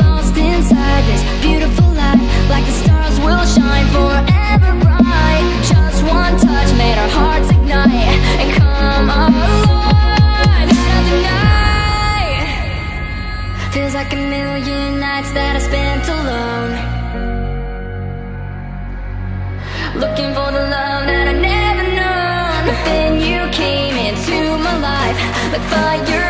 Lost inside this beautiful life Like the stars will shine forever bright. Just one touch made our hearts ignite And come alive. Another night. Feels like a million nights that I spent alone. Looking for the love like fire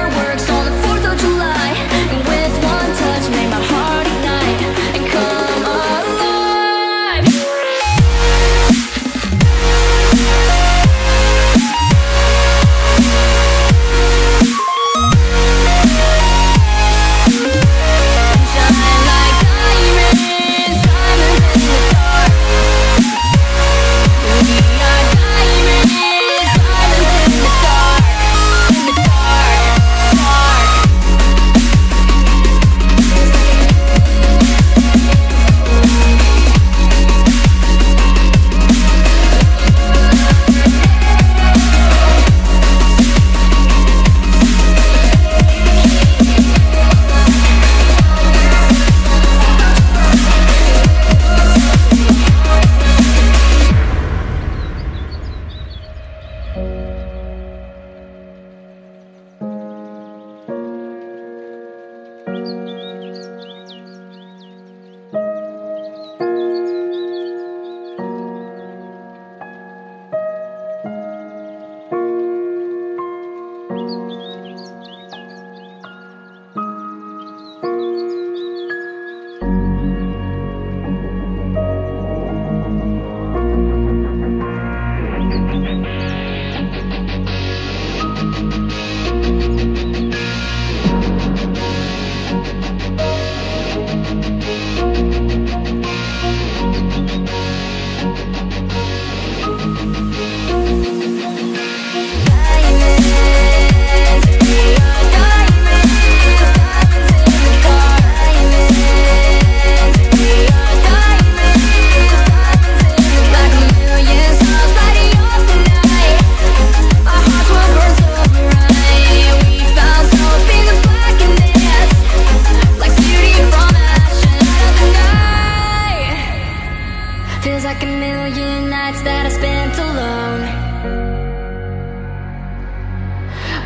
million nights that I spent alone.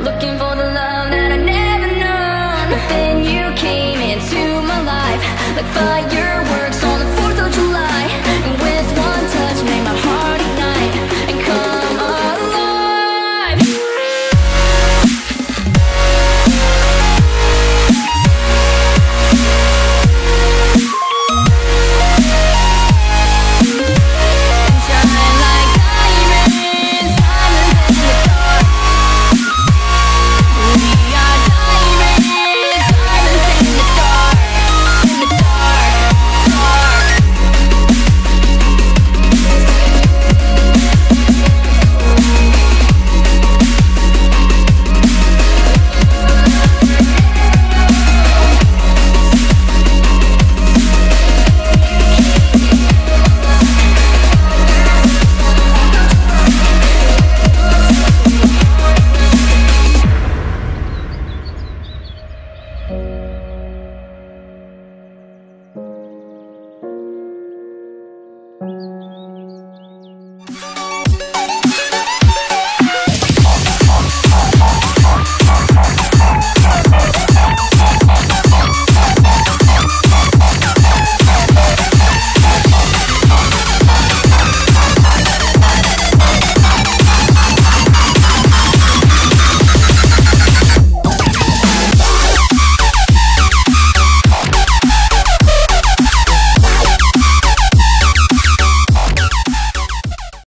Looking for the love that I never known But then you came into my life. Like fire